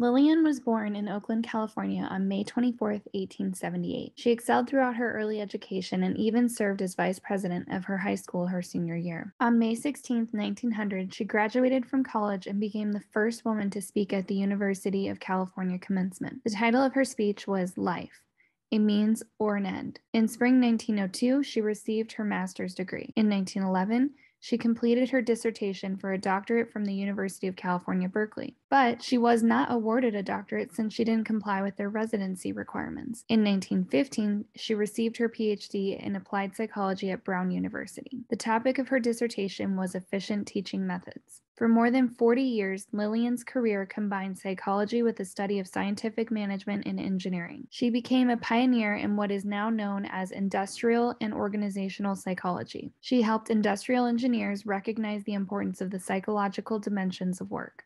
Lillian was born in Oakland, California on May 24, 1878. She excelled throughout her early education and even served as vice president of her high school her senior year. On May 16, 1900, she graduated from college and became the first woman to speak at the University of California commencement. The title of her speech was Life a means or an end. In spring 1902, she received her master's degree. In 1911, she completed her dissertation for a doctorate from the University of California, Berkeley. But she was not awarded a doctorate since she didn't comply with their residency requirements. In 1915, she received her PhD in applied psychology at Brown University. The topic of her dissertation was efficient teaching methods. For more than 40 years, Lillian's career combined psychology with the study of scientific management and engineering. She became a pioneer in what is now known as industrial and organizational psychology. She helped industrial engineers recognize the importance of the psychological dimensions of work.